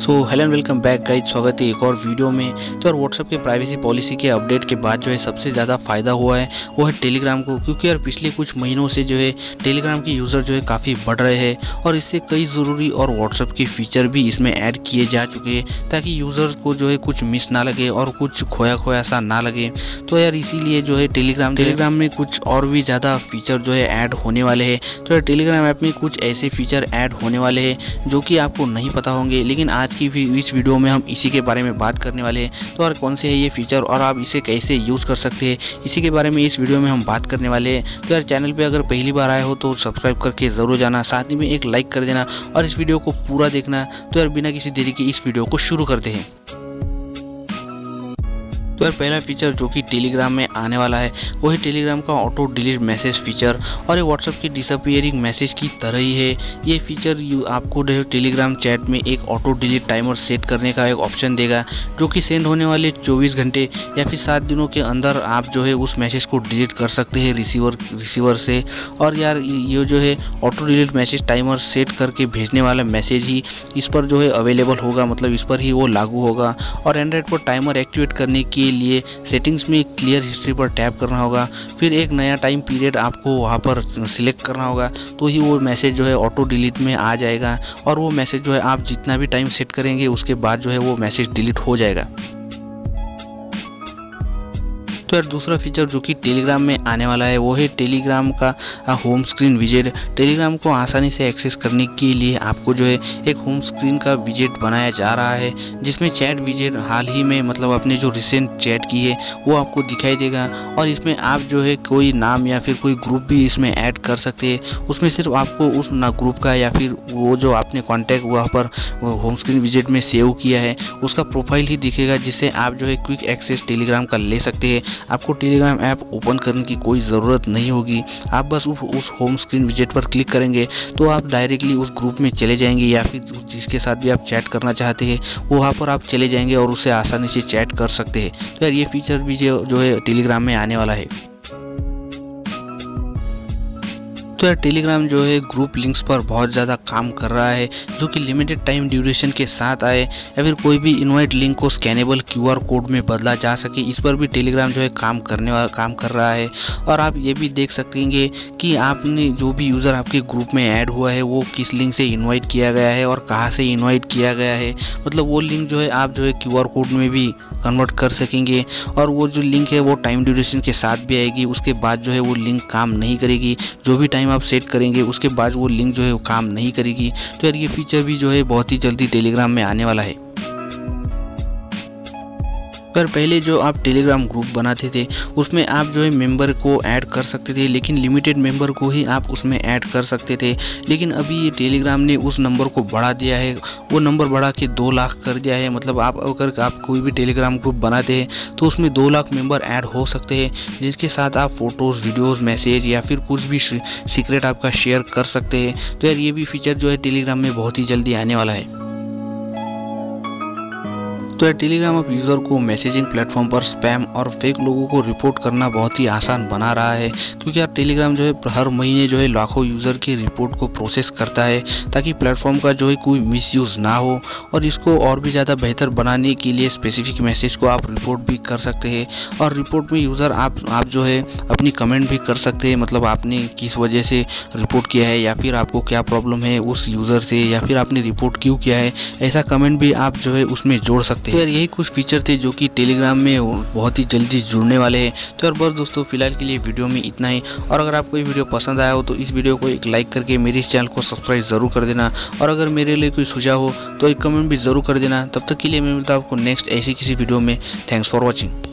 So hello and welcome back guys स्वागत है एक और वीडियो में। तो यार व्हाट्सअप के प्राइवेसी पॉलिसी के अपडेट के बाद जो है, सबसे ज़्यादा फ़ायदा हुआ है, वो है टेलीग्राम को। क्योंकि यार, पिछले कुछ महीनों से जो है टेलीग्राम के यूज़र जो है, काफ़ी बढ़ रहे हैं और इससे कई ज़रूरी और व्हाट्सअप के फीचर भी इसमें ऐड किए जा चुके हैं, ताकि यूज़र को जो है, कुछ मिस ना लगे और कुछ खोया खोया सा ना लगे। तो यार, इसीलिए जो है टेलीग्राम टेलीग्राम में कुछ और भी ज़्यादा फीचर जो है ऐड होने वाले हैं। तो यार टेलीग्राम ऐप में कुछ ऐसे फीचर ऐड होने वाले हैं, जो कि आपको नहीं पता होंगे, लेकिन आज की इस वीडियो में हम इसी के बारे में बात करने वाले हैं। तो और कौन से है ये फीचर और आप इसे कैसे यूज़ कर सकते हैं? इसी के बारे में इस वीडियो में हम बात करने वाले हैं। तो यार चैनल पर अगर पहली बार आए हो तो सब्सक्राइब करके ज़रूर जाना, साथ ही में एक लाइक कर देना और इस वीडियो को पूरा देखना। तो यार बिना किसी देरी के इस वीडियो को शुरू करते हैं। तो यार पहला फीचर जो कि टेलीग्राम में आने वाला है वो है टेलीग्राम का ऑटो डिलीट मैसेज फीचर और ये व्हाट्सअप की डिसअपियरिंग मैसेज की तरह ही है। ये फीचर आपको टेलीग्राम चैट में एक ऑटो डिलीट टाइमर सेट करने का एक ऑप्शन देगा, जो कि सेंड होने वाले 24 घंटे या फिर सात दिनों के अंदर आप जो है उस मैसेज को डिलीट कर सकते हैं रिसीवर रिसीवर से। और यार ये जो है auto delete message timer set करके भेजने वाला मैसेज ही इस पर जो है अवेलेबल होगा मतलब इस पर ही वो लागू होगा। और एंड्रॉइड पर टाइमर एक्टिवेट करने की के लिए सेटिंग्स में क्लियर हिस्ट्री पर टैप करना होगा। फिर एक नया टाइम पीरियड आपको वहाँ पर सिलेक्ट करना होगा। तो ही वो मैसेज जो है ऑटो डिलीट में आ जाएगा और वो मैसेज जो है आप जितना भी टाइम सेट करेंगे, उसके बाद जो है वो मैसेज डिलीट हो जाएगा। तो यार दूसरा फीचर जो कि टेलीग्राम में आने वाला है, वो है टेलीग्राम का होम स्क्रीन विजेट टेलीग्राम को आसानी से एक्सेस करने के लिए आपको जो है एक होम स्क्रीन का विजेट बनाया जा रहा है, जिसमें चैट विजेट हाल ही में मतलब अपने जो रिसेंट चैट की है, वो आपको दिखाई देगा। और इसमें आप जो है कोई नाम या फिर कोई ग्रुप भी इसमें ऐड कर सकते हैं। उसमें सिर्फ़ आपको उस ना ग्रुप का या फिर वो जो आपने कॉन्टैक्ट वहाँ पर होम स्क्रीन विज़िट में सेव किया है, उसका प्रोफ़ाइल ही दिखेगा, जिससे आप जो है क्विक एक्सेस टेलीग्राम का ले सकते हैं। आपको टेलीग्राम ऐप ओपन करने की कोई ज़रूरत नहीं होगी। आप बस उस होम स्क्रीन विजेट पर क्लिक करेंगे तो आप डायरेक्टली उस ग्रुप में चले जाएँगे या फिर जिसके साथ भी आप चैट करना चाहते हैं वहाँ पर आप चले जाएँगे और उसे आसानी से चैट कर सकते हैं। तो यार ये फीचर भी जो है टेलीग्राम में आने वाला है। तो यार टेलीग्राम जो है ग्रुप लिंक्स पर बहुत ज़्यादा काम कर रहा है, जो कि लिमिटेड टाइम ड्यूरेशन के साथ आए, या फिर कोई भी इनवाइट लिंक को स्कैनेबल क्यूआर कोड में बदला जा सके, इस पर भी टेलीग्राम जो है काम करने वाला, काम कर रहा है। और आप ये भी देख सकेंगे कि आपने जो भी यूज़र आपके ग्रुप में ऐड हुआ है, वो किस लिंक से इन्वाइट किया गया है और कहाँ से इन्वाइट किया गया है। मतलब वो लिंक जो है आप जो है QR कोड में भी कन्वर्ट कर सकेंगे और वो जो लिंक है वो टाइम ड्यूरेशन के साथ भी आएगी, उसके बाद जो है वो लिंक काम नहीं करेगी। जो भी टाइम आप सेट करेंगे, उसके बाद वो लिंक जो है वो काम नहीं करेगी। तो यार ये फीचर भी जो है बहुत ही जल्दी टेलीग्राम में आने वाला है। पर पहले जो आप टेलीग्राम ग्रुप बनाते थे, उसमें आप जो है मेंबर को ऐड कर सकते थे, लेकिन लिमिटेड मेंबर को ही आप उसमें ऐड कर सकते थे। लेकिन अभी ये टेलीग्राम ने उस नंबर को बढ़ा दिया है। वो नंबर बढ़ा के दो लाख कर दिया है। मतलब आप अगर आप कोई भी टेलीग्राम ग्रुप बनाते हैं तो उसमें दो लाख मेंबर ऐड हो सकते हैं, जिसके साथ आप फ़ोटोज़ वीडियोज़ मैसेज या फिर कुछ भी सीक्रेट आपका शेयर कर सकते हैं। तो यार ये भी फीचर जो है टेलीग्राम में बहुत ही जल्दी आने वाला है। तो यार टेलीग्राम अब यूज़र को मैसेजिंग प्लेटफॉर्म पर स्पैम और फेक लोगों को रिपोर्ट करना बहुत ही आसान बना रहा है। क्योंकि यार टेलीग्राम जो है, हर महीने जो है लाखों यूज़र की रिपोर्ट को प्रोसेस करता है, ताकि प्लेटफॉर्म का जो है कोई मिस ना हो और इसको और भी ज़्यादा बेहतर बनाने के लिए स्पेसिफिक मैसेज को आप रिपोर्ट भी कर सकते हैं। और रिपोर्ट में यूज़र आप आप जो है अपनी कमेंट भी कर सकते हैं मतलब आपने किस वजह से रिपोर्ट किया है या फिर आपको क्या प्रॉब्लम है उस यूज़र से या फिर आपने रिपोर्ट क्यों किया है, ऐसा कमेंट भी आप जो है उसमें जोड़ सकते हैं। तो यार यही कुछ फीचर थे जो कि टेलीग्राम में बहुत ही जल्दी जुड़ने वाले हैं। तो यार बस दोस्तों, फ़िलहाल के लिए वीडियो में इतना ही। और अगर आपको ये वीडियो पसंद आया हो तो इस वीडियो को एक लाइक करके मेरे इस चैनल को सब्सक्राइब ज़रूर कर देना। और अगर मेरे लिए कोई सुझाव हो तो एक कमेंट भी ज़रूर कर देना। तब तक के लिए मैं मिलता हूँ आपको नेक्स्ट ऐसी किसी वीडियो में। Thanks for watching